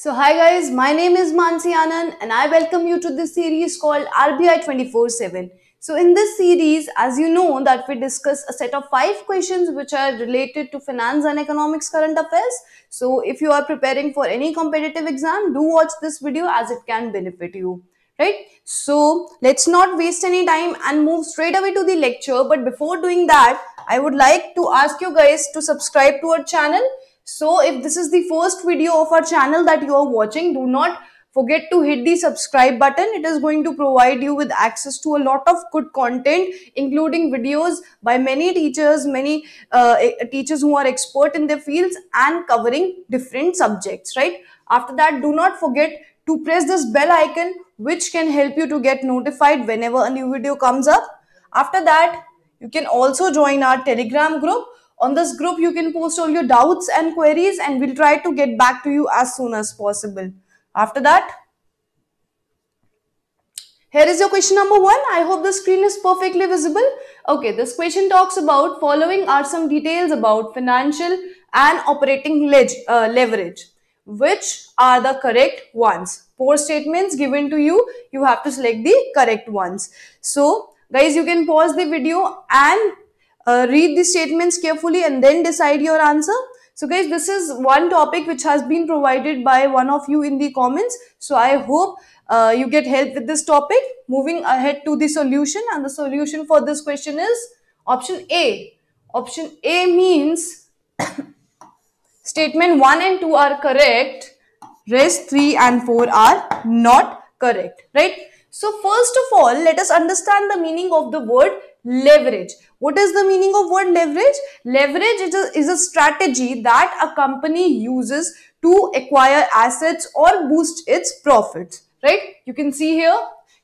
So, hi guys, my name is Mansi Anand and I welcome you to this series called RBI 24 7. So, in this series, as you know, that we discuss a set of five questions which are related to finance and economics current affairs. So, if you are preparing for any competitive exam, do watch this video as it can benefit you. Right? So, let's not waste any time and move straight away to the lecture. But before doing that, I would like to ask you guys to subscribe to our channel so if this is the first video of our channel that you are watching, do not forget to hit the subscribe button. It is going to provide you with access to a lot of good content, including videos by many teachers, many uh, teachers who are expert in their fields and covering different subjects, right? After that, do not forget to press this bell icon, which can help you to get notified whenever a new video comes up. After that, you can also join our telegram group on this group, you can post all your doubts and queries and we'll try to get back to you as soon as possible. After that, here is your question number one. I hope the screen is perfectly visible. Okay, this question talks about following are some details about financial and operating uh, leverage. Which are the correct ones? Four statements given to you. You have to select the correct ones. So, guys, you can pause the video and uh, read the statements carefully and then decide your answer. So guys, this is one topic which has been provided by one of you in the comments. So I hope uh, you get help with this topic. Moving ahead to the solution and the solution for this question is option A. Option A means statement 1 and 2 are correct. Rest 3 and 4 are not correct. Right? So first of all, let us understand the meaning of the word leverage. What is the meaning of word leverage? Leverage is a, is a strategy that a company uses to acquire assets or boost its profits, right? You can see here,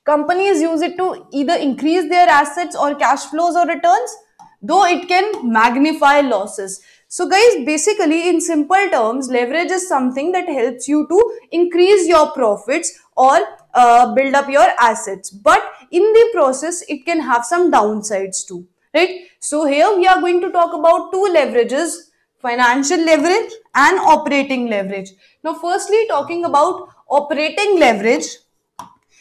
companies use it to either increase their assets or cash flows or returns, though it can magnify losses. So guys, basically in simple terms, leverage is something that helps you to increase your profits or uh, build up your assets. But in the process, it can have some downsides too right? So here we are going to talk about two leverages, financial leverage and operating leverage. Now firstly talking about operating leverage.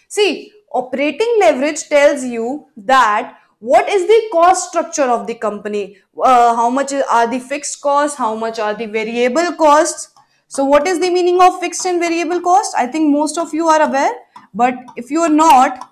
See, operating leverage tells you that what is the cost structure of the company? Uh, how much are the fixed costs? How much are the variable costs? So what is the meaning of fixed and variable cost? I think most of you are aware. But if you are not,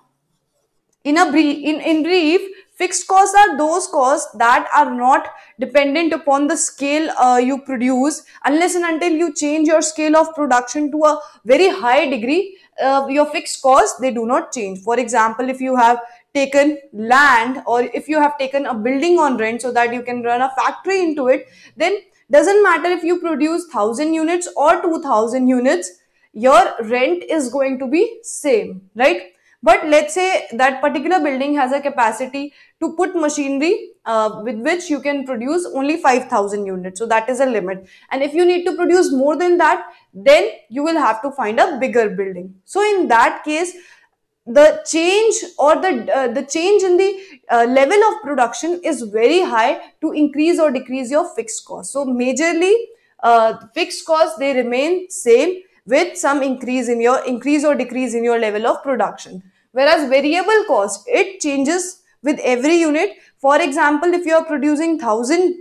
in a brief, in, in brief, Fixed costs are those costs that are not dependent upon the scale uh, you produce unless and until you change your scale of production to a very high degree. Uh, your fixed costs, they do not change. For example, if you have taken land or if you have taken a building on rent so that you can run a factory into it, then doesn't matter if you produce 1000 units or 2000 units, your rent is going to be same, right? But let's say that particular building has a capacity to put machinery uh, with which you can produce only 5000 units. So that is a limit. And if you need to produce more than that, then you will have to find a bigger building. So in that case, the change or the uh, the change in the uh, level of production is very high to increase or decrease your fixed cost so majorly uh, fixed costs they remain same with some increase in your increase or decrease in your level of production Whereas variable cost, it changes with every unit. For example, if you are producing 1000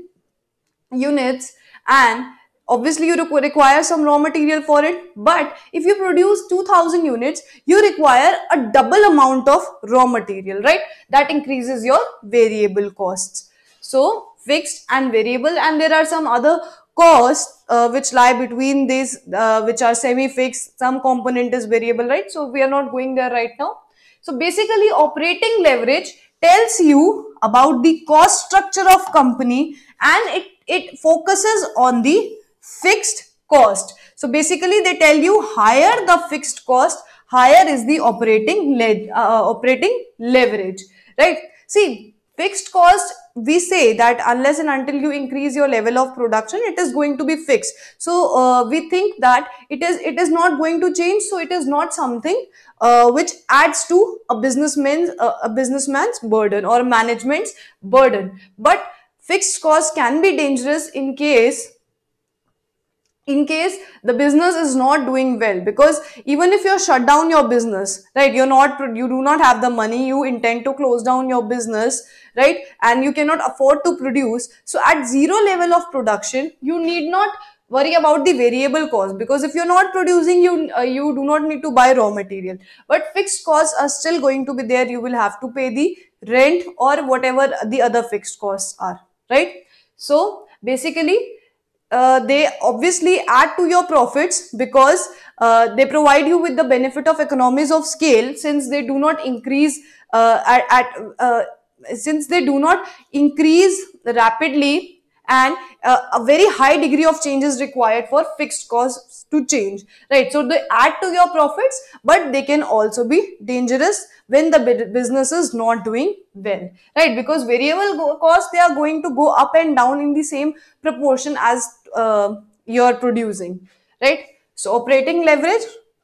units and obviously you require some raw material for it but if you produce 2000 units you require a double amount of raw material right? That increases your variable costs. So fixed and variable and there are some other costs uh, which lie between these uh, which are semi fixed some component is variable right? So we are not going there right now so basically operating leverage tells you about the cost structure of company and it, it focuses on the fixed cost. So basically they tell you higher the fixed cost, higher is the operating, uh, operating leverage, right? See, fixed cost we say that unless and until you increase your level of production it is going to be fixed. So uh, we think that it is it is not going to change so it is not something uh, which adds to a businessman's uh, a businessman's burden or management's burden. But fixed cost can be dangerous in case in case the business is not doing well. Because even if you shut down your business right you're not you do not have the money you intend to close down your business right and you cannot afford to produce. So at zero level of production you need not worry about the variable cost. Because if you're not producing you uh, you do not need to buy raw material. But fixed costs are still going to be there. You will have to pay the rent or whatever the other fixed costs are right? So basically uh, they obviously add to your profits because uh, they provide you with the benefit of economies of scale since they do not increase uh, at, at uh, since they do not increase rapidly and uh, a very high degree of change is required for fixed costs to change right? So they add to your profits but they can also be dangerous when the business is not doing well right? Because variable costs they are going to go up and down in the same proportion as uh, you're producing right? So operating leverage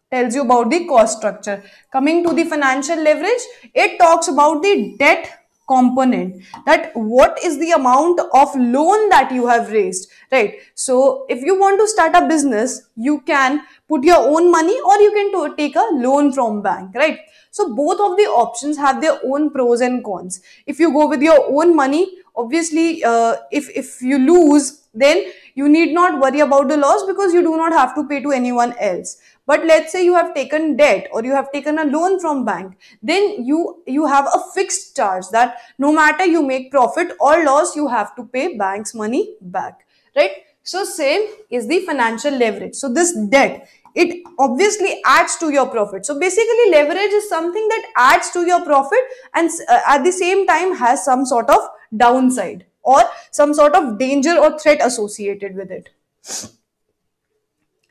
tells you about the cost structure. Coming to the financial leverage it talks about the debt component. That what is the amount of loan that you have raised right? So if you want to start a business you can put your own money or you can take a loan from bank right? So both of the options have their own pros and cons. If you go with your own money obviously uh, if if you lose then you need not worry about the loss because you do not have to pay to anyone else. But let's say you have taken debt or you have taken a loan from bank then you you have a fixed charge that no matter you make profit or loss you have to pay bank's money back right? So same is the financial leverage. So this debt it obviously adds to your profit. So basically leverage is something that adds to your profit and uh, at the same time has some sort of downside or some sort of danger or threat associated with it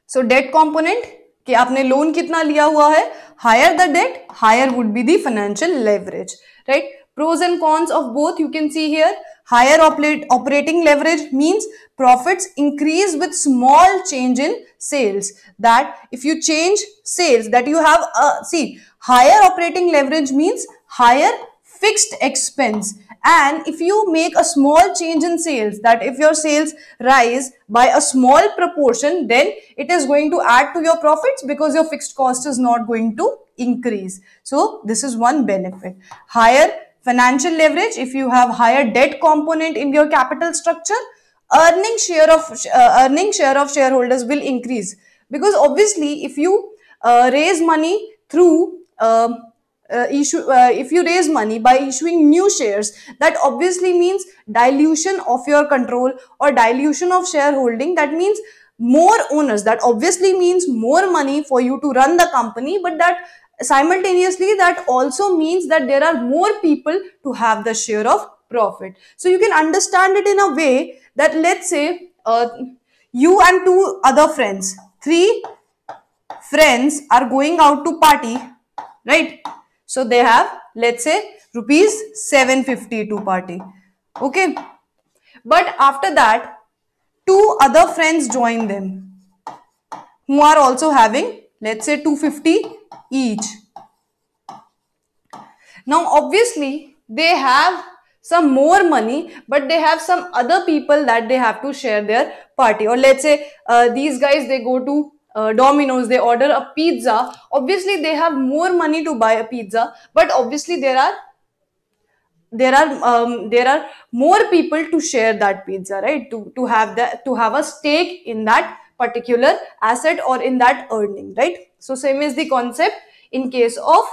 so debt component कि आपने loan कितना लिया हुआ है higher the date higher would be the financial leverage right pros and cons of both you can see here higher operate, operating leverage means profits increase with small change in sales that if you change sales that you have a see higher operating leverage means higher fixed expense and if you make a small change in sales that if your sales rise by a small proportion then it is going to add to your profits because your fixed cost is not going to increase. So this is one benefit. Higher financial leverage if you have higher debt component in your capital structure earning share of uh, earning share of shareholders will increase. Because obviously if you uh, raise money through uh, uh, issue uh, if you raise money by issuing new shares. That obviously means dilution of your control or dilution of shareholding that means more owners. That obviously means more money for you to run the company but that simultaneously that also means that there are more people to have the share of profit. So you can understand it in a way that let's say uh, you and two other friends three friends are going out to party right so they have, let's say, rupees 750 to party. Okay. But after that, two other friends join them who are also having, let's say, 250 each. Now, obviously, they have some more money, but they have some other people that they have to share their party. Or let's say uh, these guys, they go to uh, Domino's, they order a pizza. Obviously, they have more money to buy a pizza, but obviously there are there are um, there are more people to share that pizza, right? To to have that to have a stake in that particular asset or in that earning, right? So same is the concept in case of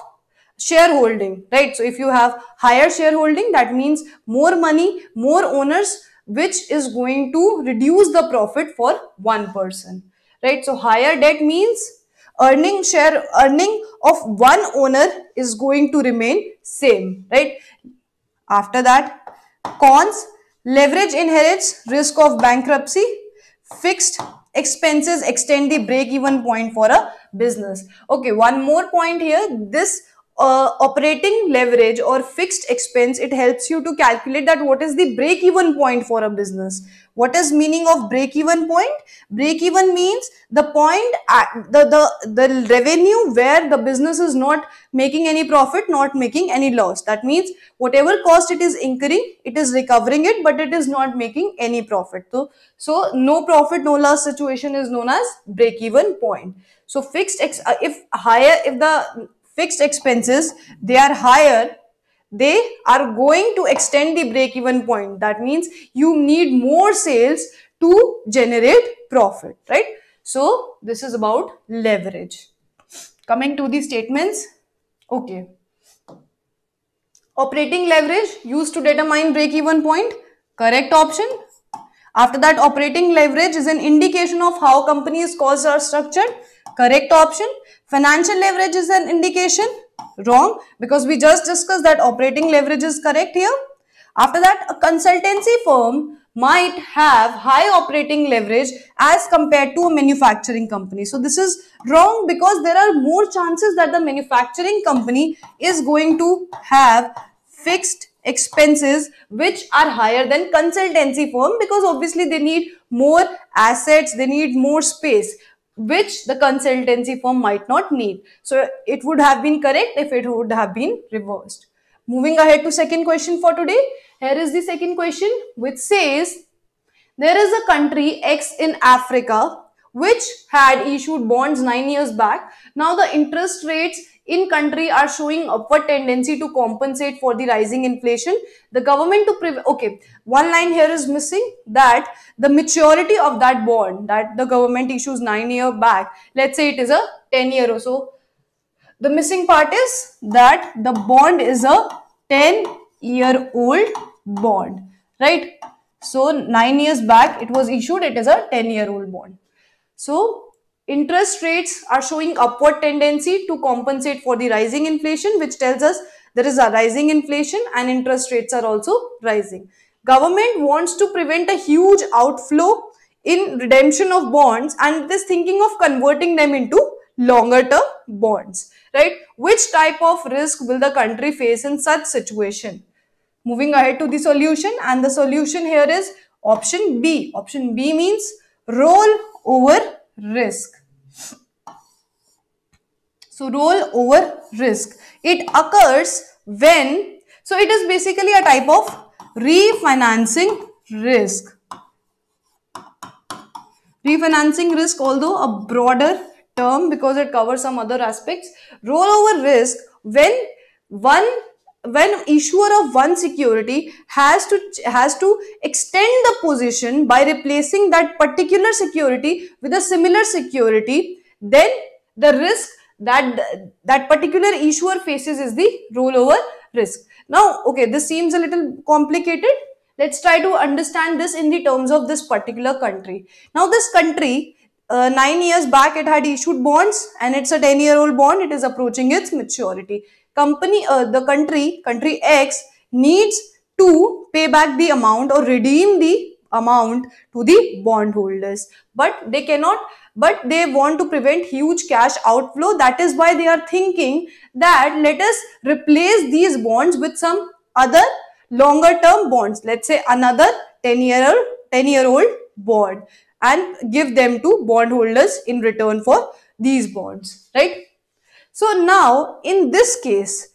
shareholding, right? So if you have higher shareholding, that means more money, more owners, which is going to reduce the profit for one person right? So higher debt means earning share earning of one owner is going to remain same, right? After that, cons, leverage inherits risk of bankruptcy, fixed expenses extend the break even point for a business. Okay, one more point here. This uh, operating leverage or fixed expense it helps you to calculate that what is the break even point for a business. What is meaning of break even point? Break even means the point at the the the revenue where the business is not making any profit not making any loss. That means whatever cost it is incurring it is recovering it but it is not making any profit. So so no profit no loss situation is known as break even point. So fixed ex uh, if higher if the fixed expenses they are higher they are going to extend the break even point. That means you need more sales to generate profit right? So this is about leverage. Coming to the statements okay. Operating leverage used to determine break even point correct option. After that operating leverage is an indication of how companies costs are structured correct option Financial leverage is an indication. Wrong because we just discussed that operating leverage is correct here. After that, a consultancy firm might have high operating leverage as compared to a manufacturing company. So this is wrong because there are more chances that the manufacturing company is going to have fixed expenses which are higher than consultancy firm because obviously they need more assets, they need more space which the consultancy firm might not need. So it would have been correct if it would have been reversed. Moving ahead to second question for today. Here is the second question which says there is a country X in Africa which had issued bonds nine years back. Now the interest rates in country are showing upward tendency to compensate for the rising inflation. The government to prevent, okay, one line here is missing that the maturity of that bond that the government issues nine year back, let's say it is a 10 year or so. The missing part is that the bond is a 10 year old bond, right? So nine years back it was issued, it is a 10 year old bond. So interest rates are showing upward tendency to compensate for the rising inflation which tells us there is a rising inflation and interest rates are also rising. Government wants to prevent a huge outflow in redemption of bonds and is thinking of converting them into longer term bonds, right? Which type of risk will the country face in such situation? Moving ahead to the solution and the solution here is option B. Option B means roll over risk. So roll over risk. It occurs when, so it is basically a type of refinancing risk. Refinancing risk, although a broader term because it covers some other aspects. Rollover risk when one when issuer of one security has to has to extend the position by replacing that particular security with a similar security then the risk that that particular issuer faces is the rollover risk. Now okay this seems a little complicated. Let's try to understand this in the terms of this particular country. Now this country uh, nine years back it had issued bonds and it's a 10 year old bond. It is approaching its maturity. Company, uh, the country, country X needs to pay back the amount or redeem the amount to the bondholders. But they cannot, but they want to prevent huge cash outflow. That is why they are thinking that let us replace these bonds with some other longer term bonds. Let's say another 10 year, old, 10 year old bond and give them to bondholders in return for these bonds, right? So now in this case,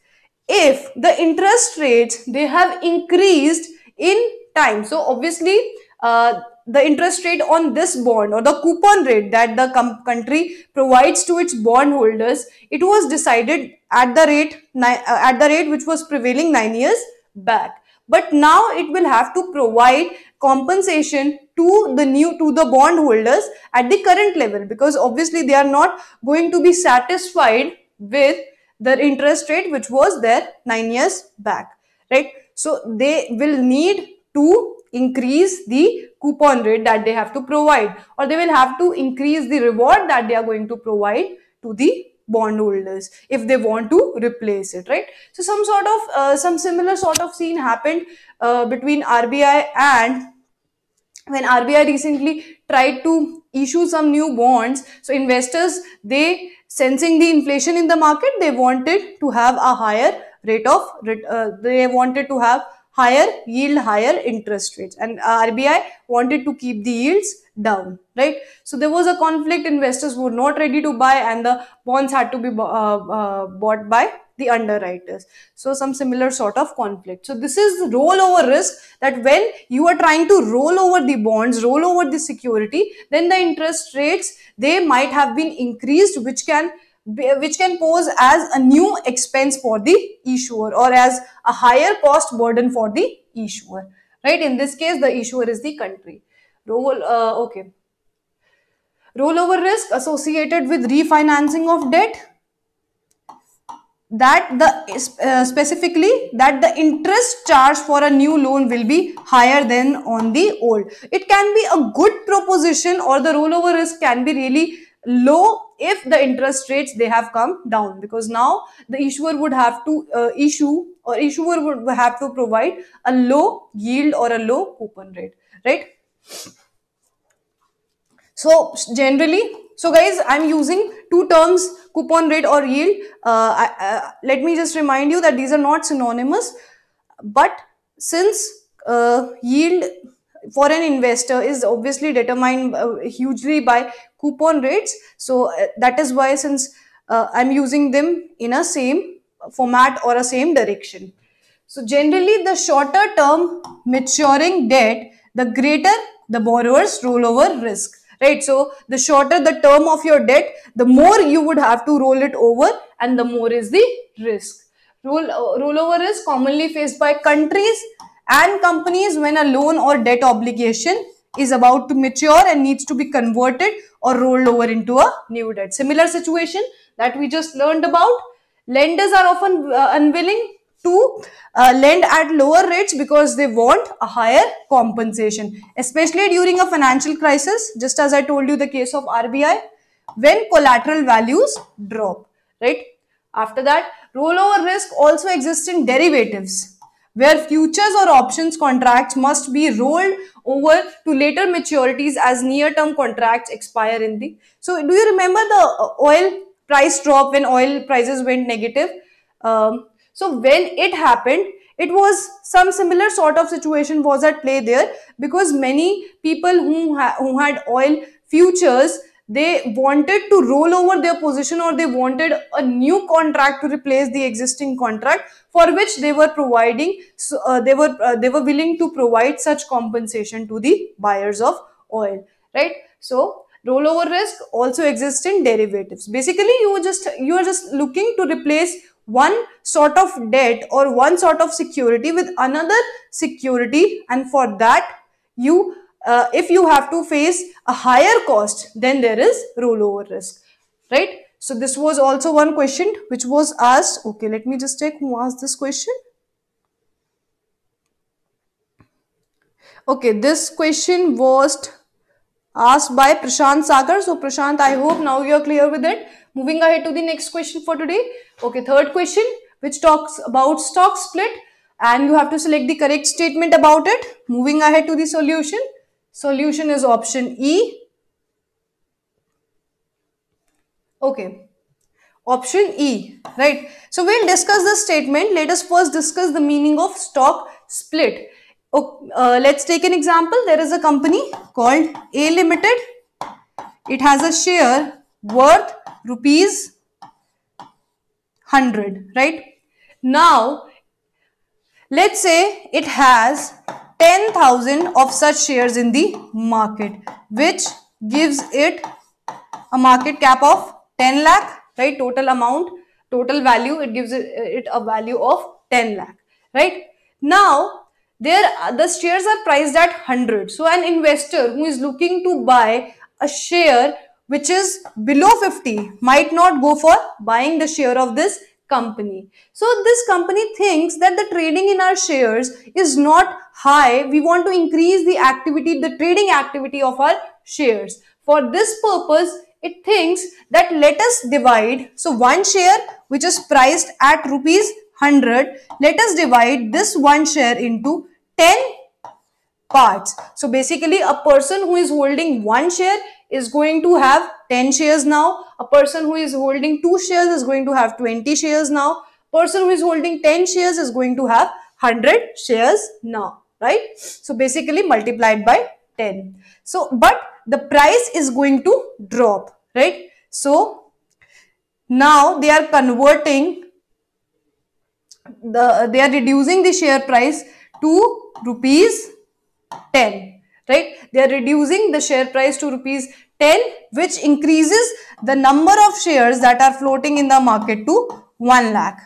if the interest rates, they have increased in time. So obviously, uh, the interest rate on this bond or the coupon rate that the country provides to its bondholders, it was decided at the rate uh, at the rate which was prevailing nine years back. But now it will have to provide compensation to the new to the bondholders at the current level because obviously they are not going to be satisfied with the interest rate which was there 9 years back right so they will need to increase the coupon rate that they have to provide or they will have to increase the reward that they are going to provide to the bondholders if they want to replace it right? So some sort of uh, some similar sort of scene happened uh, between RBI and when RBI recently tried to issue some new bonds. So investors they sensing the inflation in the market they wanted to have a higher rate of uh, they wanted to have higher yield higher interest rates. And RBI wanted to keep the yields down right? So there was a conflict. Investors were not ready to buy and the bonds had to be uh, uh, bought by the underwriters. So some similar sort of conflict. So this is the rollover risk that when you are trying to roll over the bonds roll over the security then the interest rates they might have been increased which can which can pose as a new expense for the issuer or as a higher cost burden for the issuer. Right? In this case the issuer is the country. Roll uh, okay. Rollover risk associated with refinancing of debt. That the uh, specifically that the interest charge for a new loan will be higher than on the old. It can be a good proposition or the rollover risk can be really low if the interest rates they have come down. Because now the issuer would have to uh, issue or issuer would have to provide a low yield or a low coupon rate right? So generally so guys i'm using two terms coupon rate or yield. Uh, I, uh, let me just remind you that these are not synonymous. But since uh, yield for an investor is obviously determined uh, hugely by coupon rates. So uh, that is why since uh, i'm using them in a same format or a same direction. So generally the shorter term maturing debt the greater the borrower's rollover risk right? So the shorter the term of your debt the more you would have to roll it over and the more is the risk. Roll uh, rollover is commonly faced by countries and companies when a loan or debt obligation is about to mature and needs to be converted or rolled over into a new debt. Similar situation that we just learned about. Lenders are often uh, unwilling to uh, lend at lower rates because they want a higher compensation, especially during a financial crisis, just as I told you the case of RBI, when collateral values drop, right? After that, rollover risk also exists in derivatives where futures or options contracts must be rolled over to later maturities as near-term contracts expire in the. So do you remember the uh, oil price drop when oil prices went negative? Um, so when it happened, it was some similar sort of situation was at play there because many people who, ha who had oil futures they wanted to roll over their position or they wanted a new contract to replace the existing contract for which they were providing so, uh, they were uh, they were willing to provide such compensation to the buyers of oil right? So rollover risk also exists in derivatives. Basically you just you are just looking to replace one sort of debt or one sort of security with another security and for that you uh, if you have to face a higher cost, then there is rollover risk, right? So this was also one question which was asked. Okay, let me just check who asked this question. Okay, this question was asked by Prashant Sagar. So Prashant, I hope now you are clear with it. Moving ahead to the next question for today. Okay, third question which talks about stock split and you have to select the correct statement about it. Moving ahead to the solution. Solution is option E. Okay. Option E, right? So we'll discuss the statement. Let us first discuss the meaning of stock split. Okay, uh, let's take an example. There is a company called A Limited. It has a share worth rupees 100, right? Now, let's say it has 10,000 of such shares in the market which gives it a market cap of 10 lakh right? Total amount total value it gives it, a value of 10 lakh right? Now there the shares are priced at 100 so an investor who is looking to buy a share which is below 50 might not go for buying the share of this company. So this company thinks that the trading in our shares is not high. We want to increase the activity, the trading activity of our shares. For this purpose, it thinks that let us divide. So one share which is priced at rupees 100, let us divide this one share into 10 parts. So basically a person who is holding one share, is going to have 10 shares now. A person who is holding 2 shares is going to have 20 shares now. Person who is holding 10 shares is going to have 100 shares now, right? So basically multiplied by 10. So, but the price is going to drop, right? So now they are converting the they are reducing the share price to rupees 10 right? They are reducing the share price to rupees 10 which increases the number of shares that are floating in the market to 1 lakh.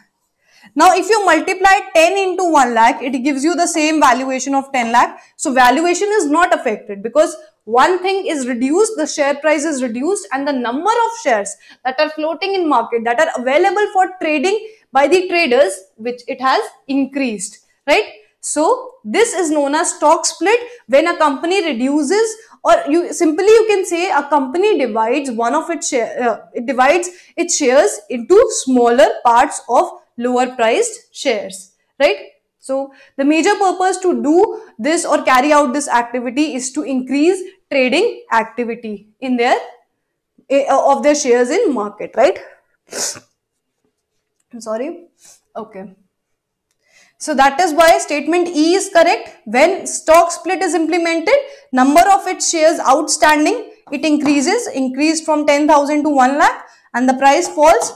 Now if you multiply 10 into 1 lakh it gives you the same valuation of 10 lakh. So valuation is not affected because one thing is reduced the share price is reduced and the number of shares that are floating in market that are available for trading by the traders which it has increased. Right so this is known as stock split when a company reduces or you simply you can say a company divides one of its share uh, it divides its shares into smaller parts of lower priced shares right so the major purpose to do this or carry out this activity is to increase trading activity in their eh, of their shares in market right I'm sorry. Okay. So that is why statement E is correct. When stock split is implemented, number of its shares outstanding, it increases, increased from 10,000 to 1 lakh and the price falls,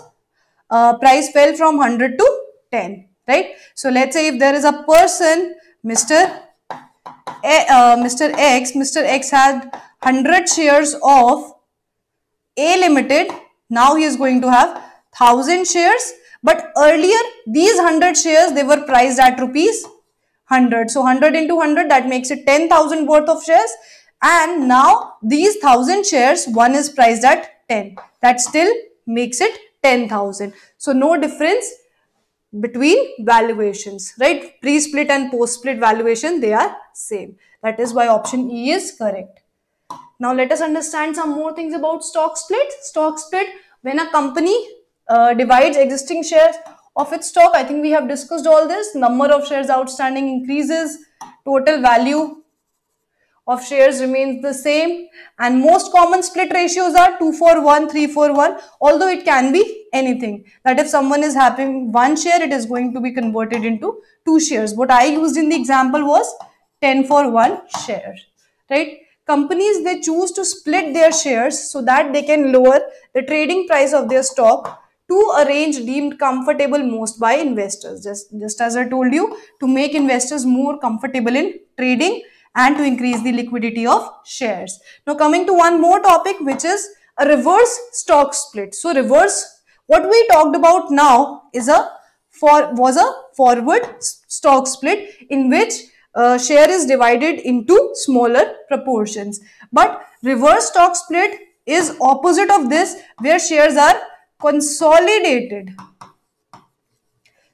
uh, price fell from 100 to 10, right? So let's say if there is a person, Mr. A, uh, Mr. X, Mr. X had 100 shares of A Limited. Now he is going to have 1000 shares but earlier, these 100 shares, they were priced at rupees 100. So 100 into 100, that makes it 10,000 worth of shares. And now these 1000 shares, one is priced at 10. That still makes it 10,000. So no difference between valuations, right? Pre-split and post-split valuation, they are same. That is why option E is correct. Now let us understand some more things about stock split. Stock split, when a company uh, divides existing shares of its stock. I think we have discussed all this. Number of shares outstanding increases. Total value of shares remains the same. And most common split ratios are 2 for 1, 3 for 1. Although it can be anything. That if someone is having one share, it is going to be converted into two shares. What I used in the example was 10 for 1 share. Right? Companies, they choose to split their shares so that they can lower the trading price of their stock to a range deemed comfortable most by investors. Just, just as I told you, to make investors more comfortable in trading and to increase the liquidity of shares. Now coming to one more topic which is a reverse stock split. So reverse, what we talked about now is a for was a forward stock split in which uh, share is divided into smaller proportions. But reverse stock split is opposite of this where shares are consolidated.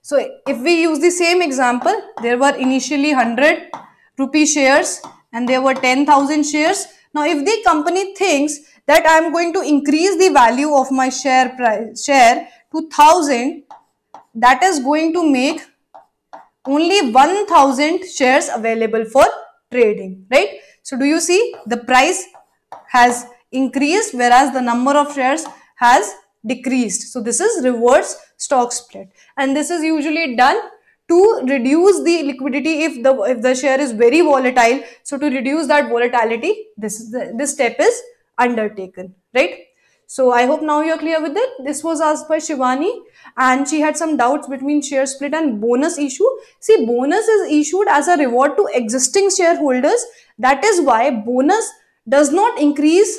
So if we use the same example, there were initially 100 rupee shares and there were 10,000 shares. Now if the company thinks that I am going to increase the value of my share price share to 1000 that is going to make only 1000 shares available for trading right so do you see the price has increased whereas the number of shares has decreased. So this is reverse stock split and this is usually done to reduce the liquidity if the if the share is very volatile. So to reduce that volatility, this is the, this step is undertaken, right? So I hope now you're clear with it. This was asked by Shivani and she had some doubts between share split and bonus issue. See, bonus is issued as a reward to existing shareholders. That is why bonus does not increase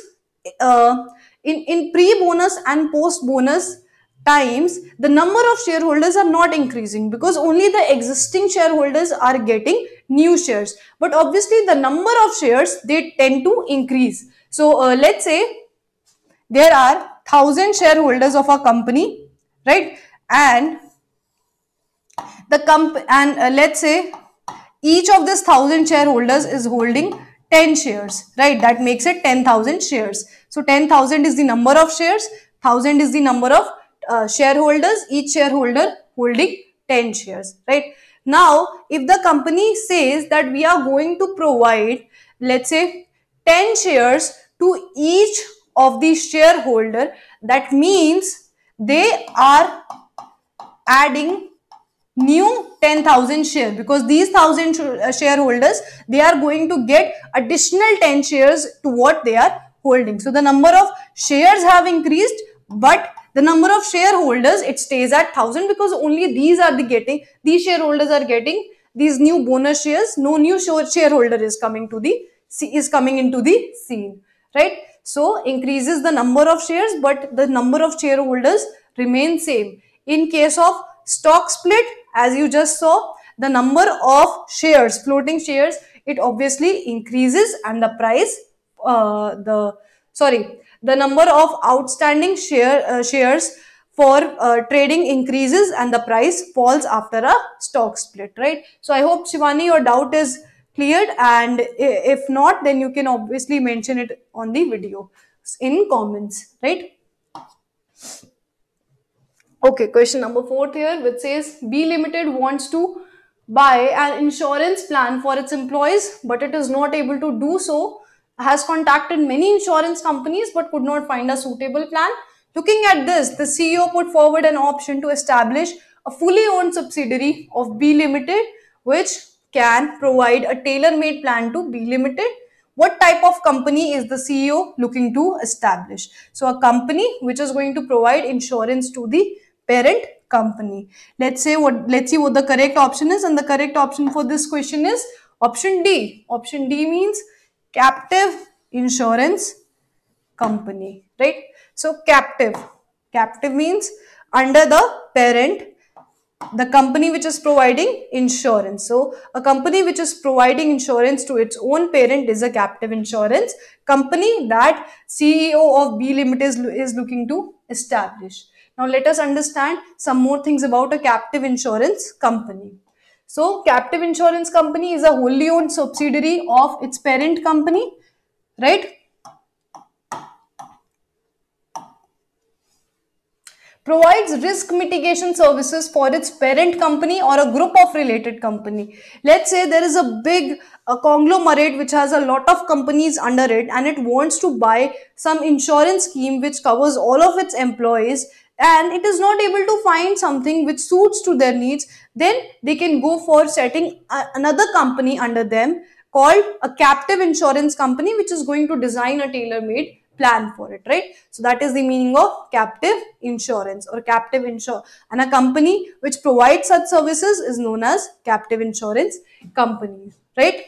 uh, in, in pre-bonus and post-bonus times, the number of shareholders are not increasing because only the existing shareholders are getting new shares. But obviously the number of shares, they tend to increase. So uh, let's say there are thousand shareholders of a company, right? And the comp and uh, let's say each of this thousand shareholders is holding 10 shares, right? That makes it 10,000 shares. So 10,000 is the number of shares, 1000 is the number of uh, shareholders, each shareholder holding 10 shares, right? Now, if the company says that we are going to provide, let's say 10 shares to each of the shareholder that means they are adding new 10,000 share because these 1000 uh, shareholders they are going to get additional 10 shares to what they are holding. So the number of shares have increased but the number of shareholders it stays at 1000 because only these are the getting these shareholders are getting these new bonus shares. No new shareholder is coming to the is coming into the scene right? So increases the number of shares but the number of shareholders remain same. In case of stock split as you just saw the number of shares floating shares it obviously increases and the price uh, the sorry the number of outstanding share uh, shares for uh, trading increases and the price falls after a stock split right? So i hope shivani your doubt is cleared and if not then you can obviously mention it on the video in comments right Okay, question number fourth here, which says B Limited wants to buy an insurance plan for its employees, but it is not able to do so. Has contacted many insurance companies but could not find a suitable plan. Looking at this, the CEO put forward an option to establish a fully owned subsidiary of B Limited, which can provide a tailor-made plan to B Limited. What type of company is the CEO looking to establish? So a company which is going to provide insurance to the parent company. Let's say what let's see what the correct option is and the correct option for this question is option D. Option D means captive insurance company, right? So captive. Captive means under the parent the company which is providing insurance. So a company which is providing insurance to its own parent is a captive insurance company that CEO of B Limited is, is looking to establish. Now let us understand some more things about a captive insurance company. So captive insurance company is a wholly owned subsidiary of its parent company, right? provides risk mitigation services for its parent company or a group of related company. Let's say there is a big a conglomerate which has a lot of companies under it and it wants to buy some insurance scheme which covers all of its employees and it is not able to find something which suits to their needs then they can go for setting another company under them called a captive insurance company which is going to design a tailor-made plan for it right? So that is the meaning of captive insurance or captive insure and a company which provides such services is known as captive insurance company right?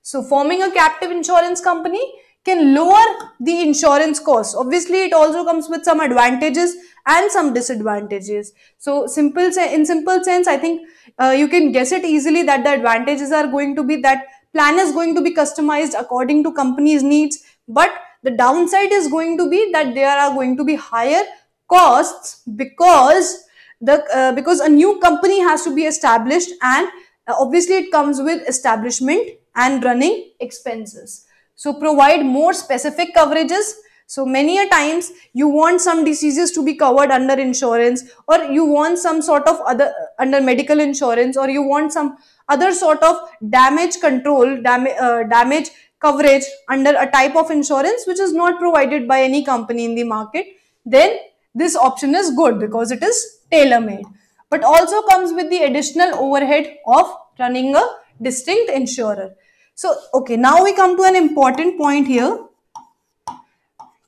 So forming a captive insurance company can lower the insurance cost. Obviously, it also comes with some advantages and some disadvantages. So simple, in simple sense, I think uh, you can guess it easily that the advantages are going to be that plan is going to be customized according to company's needs. But the downside is going to be that there are going to be higher costs because the uh, because a new company has to be established and uh, obviously it comes with establishment and running expenses. So provide more specific coverages. So many a times you want some diseases to be covered under insurance or you want some sort of other under medical insurance or you want some other sort of damage control, dam uh, damage coverage under a type of insurance which is not provided by any company in the market, then this option is good because it is tailor-made. But also comes with the additional overhead of running a distinct insurer. So, okay, now we come to an important point here.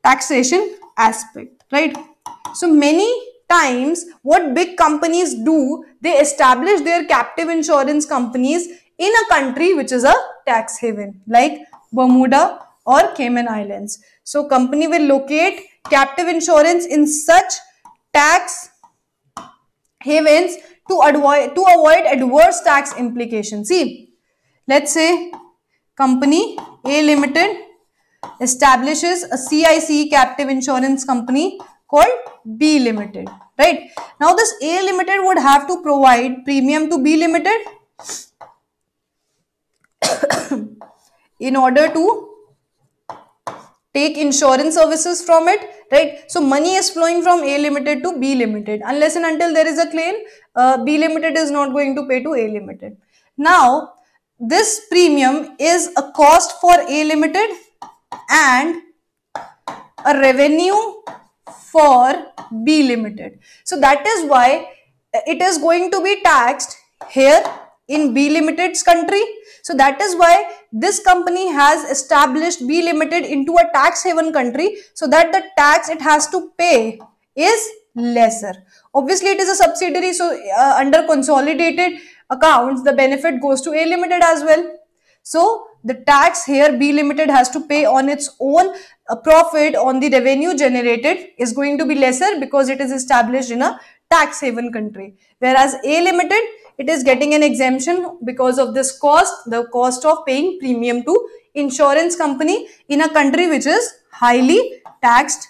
Taxation aspect, right? So, many times what big companies do, they establish their captive insurance companies in a country which is a tax haven like Bermuda or Cayman Islands. So, company will locate captive insurance in such tax havens to avoid, to avoid adverse tax implications. See, let's say company A Limited establishes a CIC captive insurance company called B Limited, right? Now this A Limited would have to provide premium to B Limited in order to take insurance services from it, right? So money is flowing from A Limited to B Limited. Unless and until there is a claim, uh, B Limited is not going to pay to A Limited. Now, this premium is a cost for A Limited and a revenue for B limited. So that is why it is going to be taxed here in B limited's country. So that is why this company has established B limited into a tax haven country so that the tax it has to pay is lesser. Obviously it is a subsidiary so uh, under consolidated accounts the benefit goes to A limited as well. So the tax here B limited has to pay on its own uh, profit on the revenue generated is going to be lesser because it is established in a tax haven country. Whereas A limited it is getting an exemption because of this cost, the cost of paying premium to insurance company in a country which is highly taxed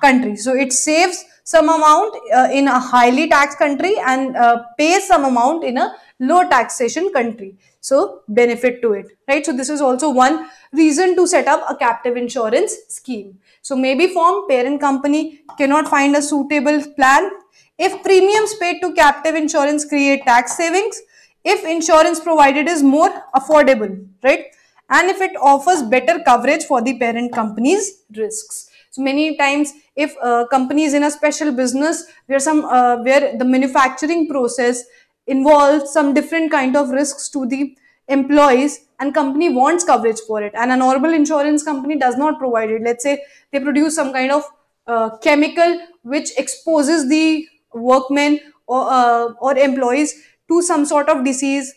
country. So it saves some amount uh, in a highly taxed country and uh, pays some amount in a low taxation country. So benefit to it, right? So this is also one reason to set up a captive insurance scheme. So maybe form parent company cannot find a suitable plan. If premiums paid to captive insurance create tax savings, if insurance provided is more affordable, right? And if it offers better coverage for the parent company's risks. So many times if a company is in a special business where some uh, where the manufacturing process involves some different kind of risks to the employees and company wants coverage for it and a normal insurance company does not provide it. Let's say they produce some kind of uh, chemical which exposes the workmen or, uh, or employees to some sort of disease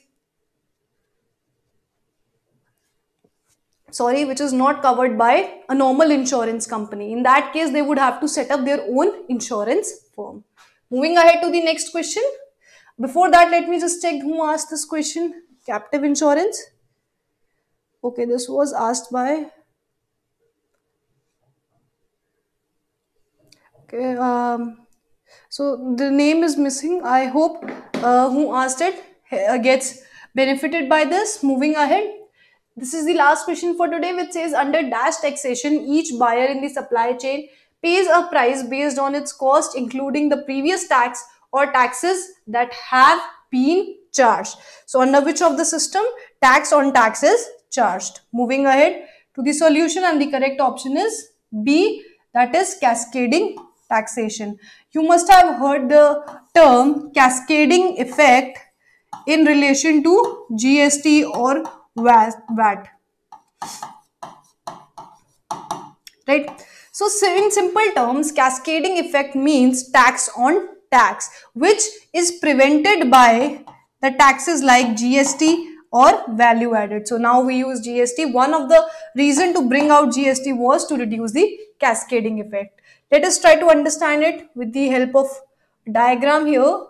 sorry which is not covered by a normal insurance company. In that case they would have to set up their own insurance firm. Moving ahead to the next question. Before that let me just check who asked this question. Captive insurance. Okay this was asked by okay um so the name is missing. I hope uh, who asked it uh, gets benefited by this. Moving ahead this is the last question for today which says under dash taxation each buyer in the supply chain pays a price based on its cost including the previous tax or taxes that have been charged. So under which of the system tax on tax is charged. Moving ahead to the solution and the correct option is B that is cascading taxation. You must have heard the term cascading effect in relation to GST or VAT. Right. So in simple terms, cascading effect means tax on tax, which is prevented by the taxes like GST or value added. So now we use GST. One of the reason to bring out GST was to reduce the cascading effect. Let us try to understand it with the help of diagram here.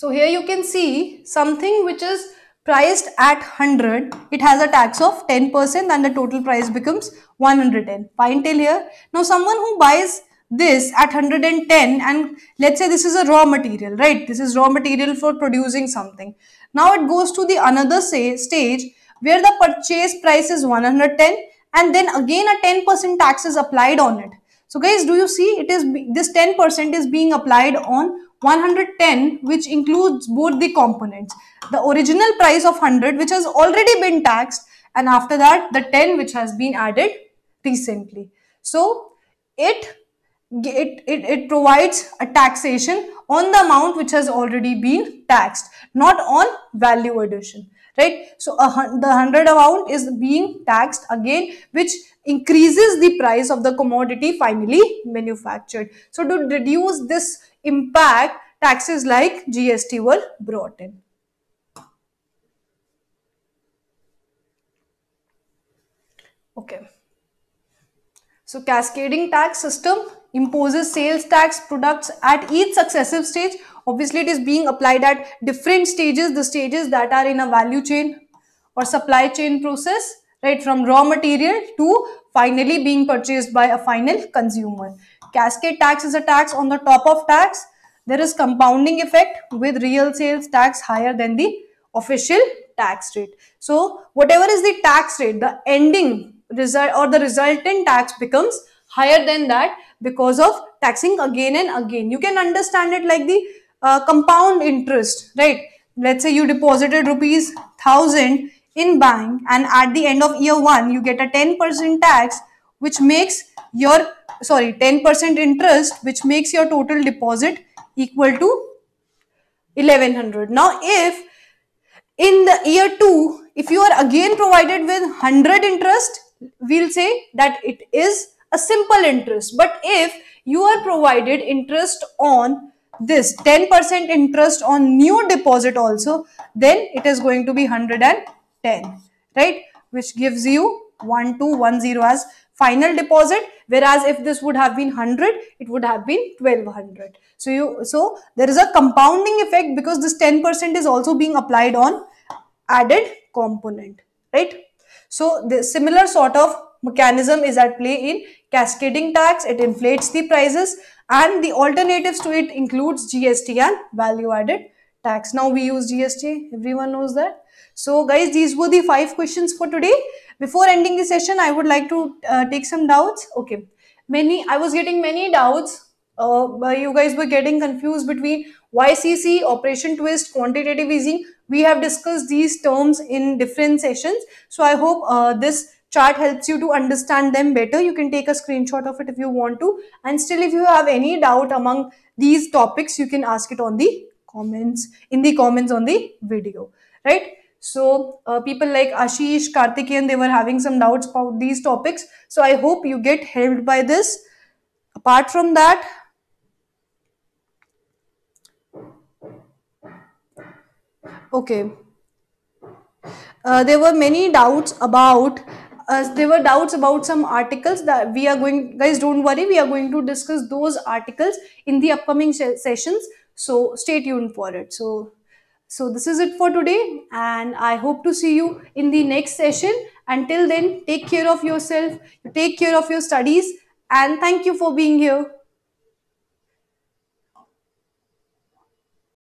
So here you can see something which is priced at 100, it has a tax of 10% and the total price becomes 110. Fine till here. Now someone who buys this at 110 and let's say this is a raw material, right? This is raw material for producing something. Now it goes to the another say, stage where the purchase price is 110 and then again a 10% tax is applied on it. So guys, do you see it is this 10% is being applied on 110 which includes both the components. The original price of 100 which has already been taxed and after that the 10 which has been added recently. So it it, it, it provides a taxation on the amount which has already been taxed, not on value addition, right? So a, the 100 amount is being taxed again, which increases the price of the commodity finally manufactured. So to reduce this impact, taxes like GST were brought in. Okay. So cascading tax system imposes sales tax products at each successive stage. Obviously, it is being applied at different stages, the stages that are in a value chain or supply chain process, right, from raw material to finally being purchased by a final consumer. Cascade tax is a tax on the top of tax. There is compounding effect with real sales tax higher than the official tax rate. So, whatever is the tax rate, the ending result or the resultant tax becomes higher than that because of taxing again and again. You can understand it like the uh, compound interest, right? Let's say you deposited rupees 1000 in bank and at the end of year 1 you get a 10% tax which makes your sorry 10% interest which makes your total deposit equal to 1100 now if in the year 2 if you are again provided with 100 interest we'll say that it is a simple interest but if you are provided interest on this 10% interest on new deposit also then it is going to be 110 right? Which gives you 1210 as final deposit. Whereas if this would have been 100 it would have been 1200 so you so there is a compounding effect because this 10% is also being applied on added component right? So the similar sort of mechanism is at play in cascading tax. It inflates the prices and the alternatives to it includes gst and value added tax now we use gst everyone knows that so guys these were the five questions for today before ending the session, I would like to uh, take some doubts. Okay. Many, I was getting many doubts. Uh, you guys were getting confused between YCC, Operation Twist, quantitative easing. We have discussed these terms in different sessions. So I hope uh, this chart helps you to understand them better. You can take a screenshot of it if you want to. And still, if you have any doubt among these topics, you can ask it on the comments, in the comments on the video, right? So uh, people like Ashish, Karthikeyan, they were having some doubts about these topics. So I hope you get helped by this. Apart from that, okay. Uh, there were many doubts about uh, there were doubts about some articles that we are going guys don't worry we are going to discuss those articles in the upcoming sessions so stay tuned for it so so this is it for today and I hope to see you in the next session. Until then, take care of yourself, take care of your studies and thank you for being here.